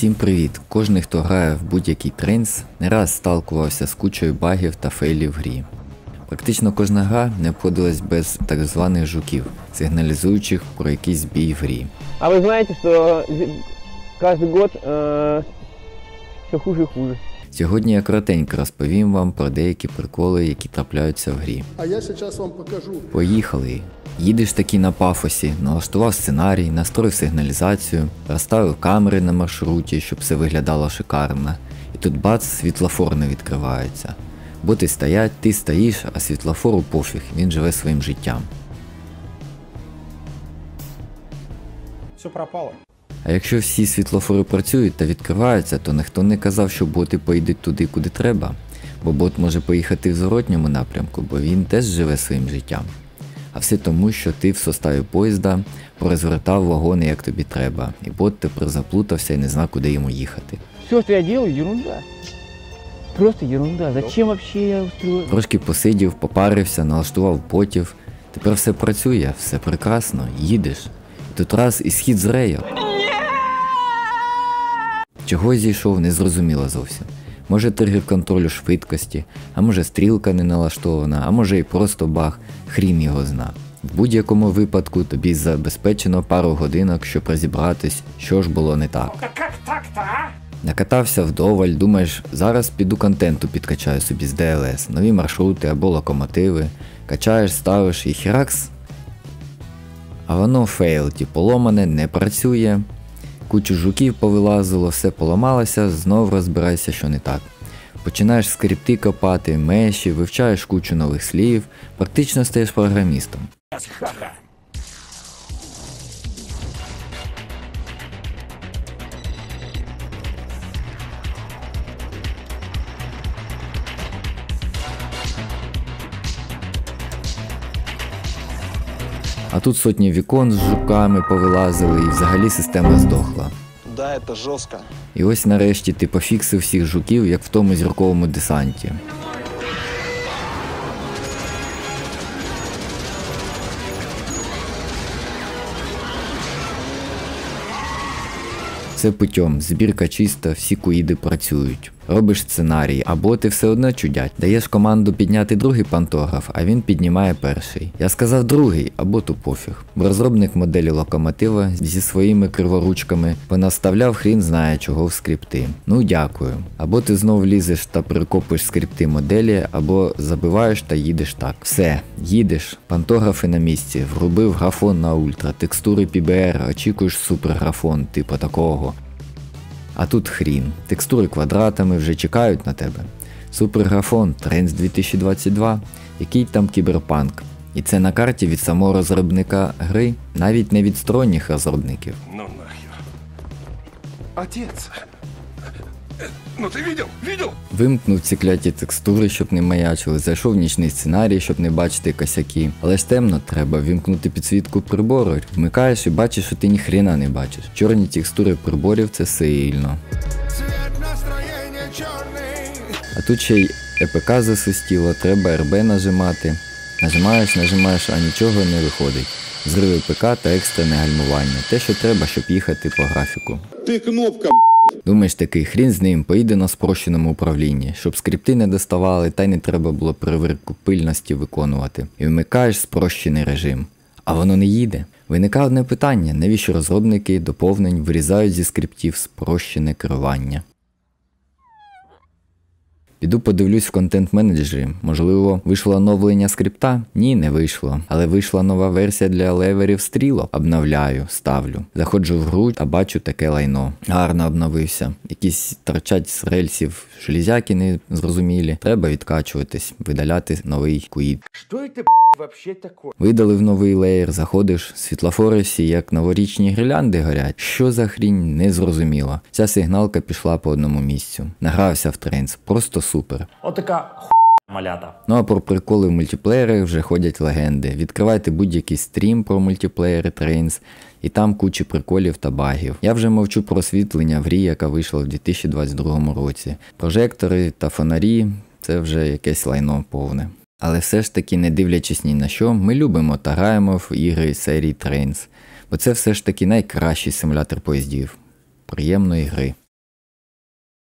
Всім привіт! Кожний, хто грає в будь-який тренс, не раз сталкувався з кучою багів та фейлів в грі. Практично кожна гра не обходилась без так званих жуків, сигналізуючих про якийсь збій в грі. А знаете, что зи- каждый год все хуже и хуже. Сьогодні я коротенько розповім вам про деякі приколи, які трапляються в грі. А я сейчас вам покажу. Поїхали. Їдеш таки на пафосі, налаштував сценарій, настроїв сигналізацію, розставив камери на маршруті, щоб все виглядало шикарно. І тут бац, світлофор не відкривається. Боти стоять, ти стоїш, а світлофору пофіг, він живе своїм життям. Все пропало. А якщо всі світлофори працюють та відкриваються, то ніхто не казав, що боти поїдуть туди, куди треба. Бо бот може поїхати в зворотньому напрямку, бо він теж живе своїм життям. А все тому, що ти в составі поїзда порозвертав вагони як тобі треба, і бот тепер заплутався і не знав, куди йому їхати. Все, что я делаю, ерунда. Просто ерунда. Зачем вообще я устроил? Трошки посидів, попарився, налаштував ботів. Тепер все працює, все прекрасно, їдеш. І тут раз і схід з рею. Чого зійшов, не зрозуміло зовсім. Може тригер контролю швидкості, а може стрілка не налаштована, а може і просто баг, хрін його зна. В будь-якому випадку тобі забезпечено пару годинок, щоб розібратись, що ж було не так. Накатався вдоволь, думаєш, зараз піду контенту підкачаю собі з DLS, нові маршрути або локомотиви, качаєш, ставиш і херакс. А воно фейлті, поломане, не працює. Кучу жуків повилазило, все поламалося, знов розбирайся, що не так. Починаєш скрипти копати, меші, вивчаєш кучу нових слів, практично стаєш програмістом. А тут сотні вікон з жуками повилазили і взагалі система здохла. Да, это жестко. І ось нарешті ти пофіксив всіх жуків, як в тому зірковому десанті. Все путем, збірка чиста, всі куїди працюють. Робиш сценарій, а боти все одно чудять. Даєш команду підняти другий пантограф, а він піднімає перший. Я сказав другий, а боту пофіг. Розробник моделі локомотива зі своїми криворучками понаставляв хрін знає чого в скрипти. Ну дякую. Або ти знов лізеш та прикопуєш скрипти моделі, або забиваєш та їдеш так. Все, їдеш, пантографи на місці, врубив графон на ультра, текстури PBR, очікуєш суперграфон, типу такого. А тут хрін. Текстури квадратами вже чекають на тебе. Суперграфон Trends 2022, який там кіберпанк. І це на карті від самого розробника гри, навіть не від сторонніх розробників. Ну нахер. Отец. Ну ты видел? Видел? Вимкнув ці кляті текстури, щоб не маячили, зайшов в нічний сценарій, щоб не бачити косяки. Але ж темно треба вимкнути підсвітку прибору. Вмикаєш і бачиш, що ти ніхрена не бачиш. Чорні текстури приборів це сильно. А тут ще й ЕПК засвистіло, треба РБ нажимати. Нажимаєш, нажимаєш, а нічого не виходить. Зриви ПК та екстрене гальмування. Те, що треба, щоб їхати по графіку. Ты кнопка, Думаєш, такий хрін з ним поїде на спрощеному управлінні, щоб скрипти не доставали, та й не треба було перевірку пильності виконувати. І вмикаєш спрощений режим. А воно не їде. Виникає одне питання, навіщо розробники доповнень вирізають зі скриптів спрощене керування. Піду подивлюсь в контент-менеджері. Можливо, вийшло оновлення скрипта? Ні, не вийшло. Але вийшла нова версія для леверів стрілок. Обновляю, ставлю. Заходжу в гру, а бачу таке лайно. Гарно обновився. Якісь торчать з рельсів железяки незрозумілі. Треба відкачуватись, видаляти новий куїд. Что это, такое? Видалив новий леєр, заходиш, світлофори всі як новорічні гірлянди горять. Що за хрінь, не зрозуміло. Ця сигналка пішла по одному місцю. Награвся в тренс, просто супер. От така малята. Ну а про приколи в мультиплеєрах вже ходять легенди. Відкривайте будь-який стрім про мультиплеєри Trains, і там кучі приколів та багів. Я вже мовчу про освітлення в грі, яка вийшла в 2022 році. Прожектори та фонарі це вже якесь лайно повне. Але все ж таки, не дивлячись ні на що, ми любимо та граємо в ігри серії Trains, бо це все ж таки найкращий симулятор поїздів. Приємної гри.